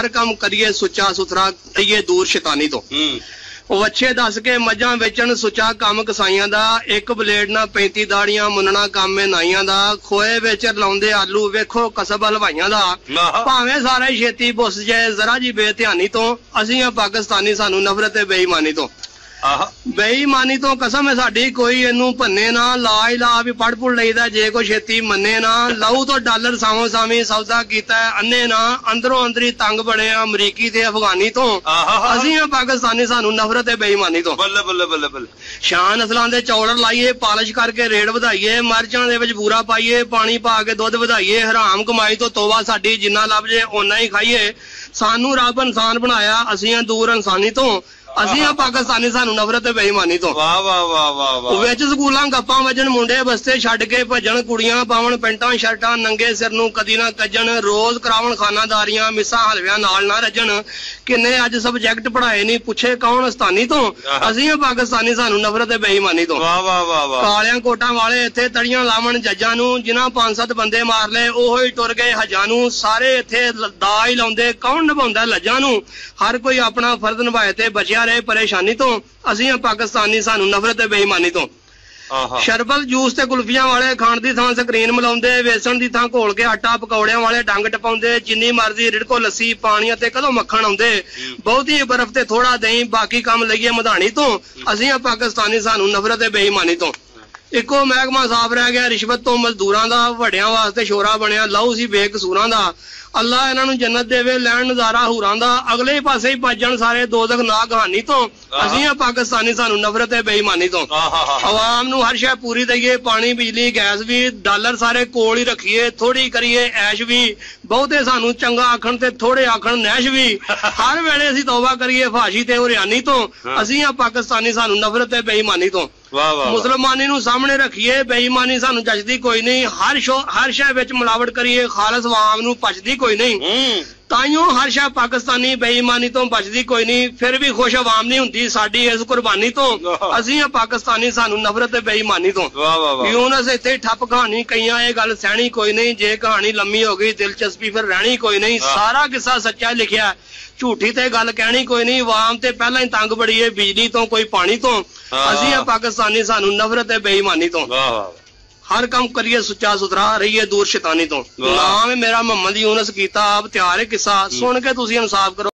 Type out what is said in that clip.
ਹਰ ਕੰਮ ਕਰੀਏ ਸੁੱਚਾ ਸੁਥਰਾ ਰਹੀਏ ਦੂਰ ਸ਼ੈਤਾਨੀ ਤੋਂ। ਹੂੰ। ਵੱਛੇ ਦੱਸ ਕੇ ਮੱਝਾਂ ਵੇਚਣ ਸੁੱਚਾ ਕੰਮ ਕਸਾਈਆਂ ਦਾ ਇੱਕ ਬਲੇਡ ਨਾਲ 35 ਦਾੜੀਆਂ ਮੁੰਨਣਾ ਕੰਮ ਹੈ ਨਾਈਆਂ ਦਾ ਖੋਏ ਵਿੱਚ ਲਾਉਂਦੇ ਆਲੂ ਵੇਖੋ ਕਸਬ ਹਲਵਾਈਆਂ ਦਾ। ਭਾਵੇਂ ਸਾਰਾ ਛੇਤੀ ਬੁੱਸ ਜਾਏ ਜ਼ਰਾ ਜੀ ਬੇਧਿਆਨੀ ਤੋਂ ਅਸੀਂ ਆ ਪਾਕਿਸਤਾਨੀ ਸਾਨੂੰ ਨਫ਼ਰਤ ਤੇ ਬੇਈਮਾਨੀ ਤੋਂ। ਬੇਈਮਾਨੀ ਤੋਂ ਕਸਮ ਹੈ ਸਾਡੀ ਕੋਈ ਇਹਨੂੰ ਭੰਨੇ ਨਾ ਲਾ ਹੀ ਲਾ ਵੀ ਪੜ ਪੁੜ ਲਈਦਾ ਜੇ ਕੋਈ ਛੇਤੀ ਮੰਨੇ ਨਾ ਲਹੂ ਤੋਂ ਡਾਲਰ ਸਾਵੋਂ ਸਾਵੀਂ ਸੌਦਾ ਕੀਤਾ ਹੈ, ਅੰਨੇ ਨਾ ਅੰਦਰੋਂ ਅੰਦਰੀ ਤੰਗ ਬਣੇ ਆ ਅਮਰੀਕੀ ਤੇ ਅਫਗਾਨੀ ਤੋਂ। ਅਸੀਂ ਆ ਪਾਕਿਸਤਾਨੀ ਸਾਨੂੰ ਨਫ਼ਰਤ ਤੇ ਬੇਈਮਾਨੀ ਤੋਂ। ਬੱਲੇ ਬੱਲੇ ਬੱਲੇ ਬੱਲੇ। ਸ਼ਾਨ ਨਸਲਾਂ ਦੇ ਚੌਲਰ ਲਾਈਏ ਪਾਲਿਸ਼ ਕਰਕੇ ਰੇਟ ਵਧਾਈਏ ਮਰਚਾਂ ਦੇ ਵਿੱਚ ਬੂਰਾ ਪਾਈਏ ਪਾਣੀ ਪਾ ਕੇ ਦੁੱਧ ਵਧਾਈਏ ਹਰਾਮ ਕਮਾਈ ਤੋਂ ਤੋਬਾ ਸਾਡੀ ਜਿੰਨਾ ਲੱਭ ਜੇ ਓਨਾ ਹੀ ਖਾਈਏ। ਸਾਨੂੰ ਰੱਬ ਇਨਸਾਨ ਬਣਾਇਆ ਅਸੀਂ ਆ ਦੂਰ ਇਨਸਾਨੀ ਤੋਂ। ਅਸੀਂ ਆ ਪਾਕਿਸਤਾਨੀ ਸਾਨੂੰ ਨਫ਼ਰਤ ਤੇ ਬੇਈਮਾਨੀ ਤੋਂ। ਵਾਹ ਵਾਹ ਵਾਹ ਵਾਹ ਵਾਹ। ਵਿੱਚ ਸਕੂਲਾਂ ਗੱਪਾਂ ਵੱਜਣ ਮੁੰਡੇ ਬਸਤੇ ਛੱਡ ਕੇ ਭੱਜਣ ਕੁੜੀਆਂ ਪਾਵਣ ਪੈਂਟਾਂ ਸ਼ਰਟਾਂ ਨੰਗੇ ਸਿਰ ਨੂੰ ਕਦੀ ਨਾ ਕੱਜਣ ਰੋਜ਼ ਕਰਾਵਣ ਖਾਨਾਦਾਰੀਆਂ ਮਿਸਾਂ ਹਲਵਿਆਂ ਨਾਲ ਨਾ ਰੱਜਣ। ਕਿੰਨੇ ਅੱਜ ਸਬਜੈਕਟ ਪੜਾਏ ਨਹੀਂ ਪੁੱਛੇ ਕੌਣ ਸਤਾਨੀ ਤੋਂ। ਅਸੀਂ ਆ ਪਾਕਿਸਤਾਨੀ ਸਾਨੂੰ ਨਫ਼ਰਤ ਤੇ ਬੇਈਮਾਨੀ ਤੋਂ। ਵਾਹ ਵਾਹ ਵਾਹ ਵਾਹ। ਕਾਲਿਆਂ ਕੋਟਾਂ ਵਾਲੇ ਇੱਥੇ ਤੜੀਆਂ ਲਾਵਣ ਜੱਜਾਂ ਨੂੰ ਜਿਨ੍ਹਾਂ ਪੰਜ ਸੱਤ ਬੰਦੇ ਮਾਰ ਲਏ ਉਹੋ ਹੀ ਟੁਰ ਗਏ ਹਜਾਂ ਨੂੰ। ਸਾਰੇ ਇੱਥੇ ਲ- ਦਾ ਹੀ ਲਾਉਂਦੇ ਕੌਣ ਨਿਭਾਉਂਦਾ ਲੱਜਾਂ ਨੂੰ? ਹਰ ਕੋਈ ਆਪਣਾ ਫਰਜ਼ ਨਿਭਾਏ ਤੇ ਬਚਿਆ ਰਹੇ ਪਰੇਸ਼ਾਨੀ ਤੋਂ ਅਸੀਂ ਆ ਪਾਕਿਸਤਾਨੀ ਸਾਨੂੰ ਨਫ਼ਰਤ ਤੇ ਬੇਈਮਾਨੀ ਤੋਂ। ਆਹਾ। ਸ਼ਰਬਤ ਜੂਸ ਤੇ ਕੁਲਫੀਆਂ ਵਾਲੇ ਖਾਣ ਦੀ ਥਾਂ ਸਕਰੀਨ ਮਿਲਾਉਂਦੇ ਵੇਸਣ ਦੀ ਥਾਂ ਘੋਲ ਕੇ ਆਟਾ ਪਕੌੜਿਆਂ ਵਾਲੇ ਡੰਗ ਟਪਾਉਂਦੇ ਜਿੰਨੀ ਮਰਜ਼ੀ ਰਿੜਕੋ ਲੱਸੀ ਪਾਣੀ ਅਤੇ ਕਦੋਂ ਮੱਖਣ ਆਉਂਦੇ। ਬਹੁਤੀ ਬਰਫ਼ ਤੇ ਥੋੜਾ ਦਹੀਂ ਬਾਕੀ ਕੰਮ ਲਈਏ ਮਧਾਣੀ ਤੋਂ। ਅਸੀਂ ਆ ਪਾਕਿਸਤਾਨੀ ਸਾਨੂੰ ਨਫ਼ਰਤ ਤੇ ਬੇਈਮਾਨੀ ਤੋਂ। ਇੱਕੋ ਮਹਿਕਮਾ ਸਾਫ਼ ਰਹਿ ਗਿਆ ਰਿਸ਼ਵਤ ਤੋਂ ਮਜ਼ਦੂਰਾਂ ਦਾ ਵੱਡਿਆਂ ਵਾਸਤੇ ਸ਼ੋਰਾ ਬਣਿਆ ਲਹੂ ਸੀ ਬੇਕਸੂਰਾਂ ਦਾ। ਅੱਲਾ ਇਹਨਾਂ ਨੂੰ ਜੰਨਤ ਦੇਵੇ ਲੈਣ ਨਜ਼ਾਰਾ ਹੂਰਾਂ ਦਾ। ਅਗਲੇ ਹੀ ਪਾਸੇ ਹੀ ਭੱਜਣ ਸਾਰੇ ਦੋਜ਼ਖ ਨਾ ਕਹਾਣੀ ਤੋਂ ਅਸੀਂ ਆ ਪਾਕਿਸਤਾਨੀ ਸਾਨੂੰ ਨਫ਼ਰਤ ਤੇ ਬੇਈਮਾਨੀ ਤੋਂ। ਆਵਾਮ ਨੂੰ ਹਰ ਸ਼ੈ ਪੂਰੀ ਦਈਏ ਪਾਣੀ ਬਿਜਲੀ ਗੈਸ ਵੀ ਡਾਲਰ ਸਾਰੇ ਕੋਲ ਹੀ ਰੱਖੀਏ ਥੋੜੀ ਕਰੀਏ ਐਸ਼ ਵੀ। ਬਹੁਤੇ ਸਾਨੂੰ ਚੰਗਾ ਆਖਣ ਤੇ ਥੋੜੇ ਆਖਣ ਨੈਸ਼ ਵੀ। ਹਰ ਵੇਲੇ ਅਸੀਂ ਤੌਬਾ ਕਰੀਏ ਫਾਸ਼ੀ ਤੇ ਹੁਰਿਆਨੀ ਤੋਂ। ਅਸੀਂ ਆ ਪਾਕਿਸਤਾਨੀ ਸਾਨੂੰ ਨਫ਼ਰਤ ਤੇ ਬੇਈਮਾਨੀ ਤੋਂ। ਵਾਹ ਵਾਹ ਮੁਸਲਮਾਨੀ ਨੂੰ ਸਾਹਮਣੇ ਰੱਖੀਏ ਬੇਈਮਾਨੀ ਸਾਨੂੰ ਜੱਜਦੀ ਕੋਈ ਨਹੀਂ। ਹਰ ਸ਼ੋ ਹਰ ਸ਼ੈ ਵਿੱਚ ਮਿਲਾਵਟ ਕਰੀਏ। ਖਾਲਸ ਆਵਾਮ ਨੂੰ ਪਚਦੀ ਕੋਈ ਨਹੀਂ। ਤਾਈਓ ਹਰ ਸ਼ੈ ਪਾਕਿਸਤਾਨੀ ਬੇਈਮਾਨੀ ਤੋਂ ਬਚਦੀ ਕੋਈ ਨਹੀਂ ਫਿਰ ਵੀ ਖੁਸ਼ ਆਵਾਮ ਨਹੀਂ ਹੁੰਦੀ ਸਾਡੀ ਇਸ ਕੁਰਬਾਨੀ ਤੋਂ। ਅਸੀਂ ਆ ਪਾਕਿਸਤਾਨੀ ਸਾਨੂੰ ਨਫ਼ਰਤ ਤੇ ਬੇਈਮਾਨੀ ਤੋਂ। ਵਾਹ ਵਾਹ ਵਾਹ। ਯੂਨਸ ਇੱਥੇ ਠੱਪ ਕਹਾਣੀ ਕਈਆਂ ਇਹ ਗੱਲ ਸਹਿਣੀ ਕੋਈ ਨਹੀਂ ਜੇ ਕਹਾਣੀ ਲੰਮੀ ਹੋ ਗਈ ਦਿਲਚਸਪੀ ਫਿਰ ਰਹਿਣੀ ਕੋਈ ਨਹੀਂ। ਸਾਰਾ ਕਿੱਸਾ ਸੱਚਾ ਲਿਖਿਆ। ਝੂਠੀ ਤੇ ਗੱਲ ਕਹਿਣੀ ਕੋਈ ਨਹੀਂ ਆਵਾਮ ਤੇ ਪਹਿਲਾਂ ਹੀ ਤੰਗ ਬੜੀ ਏ ਬਿਜਲੀ ਤੋਂ ਕੋਈ ਪਾਣੀ ਤੋਂ। ਅਸੀਂ ਆ ਪਾਕਿਸਤਾਨੀ ਸਾਨੂੰ ਨਫ਼ਰਤ ਤੇ ਬੇਈਮਾਨੀ ਤੋਂ। ਵਾਹ ਵਾਹ। ਹਰ ਕੰਮ ਕਰੀਏ ਸੁੱਚਾ ਸੁਥਰਾ ਰਹੀਏ ਦੂਰ ਸ਼ੈਤਾਨੀ ਤੋਂ। ਨਾਮ ਹੈ ਮੇਰਾ ਮੁਹੰਮਦ ਯੂਨਸ ਕੀਤਾ ਆਪ ਤਿਆਰ ਹੈ ਕਿੱਸਾ। ਸੁਣ ਕੇ ਤੁਸੀਂ ਇਨਸਾਫ ਕਰੋ।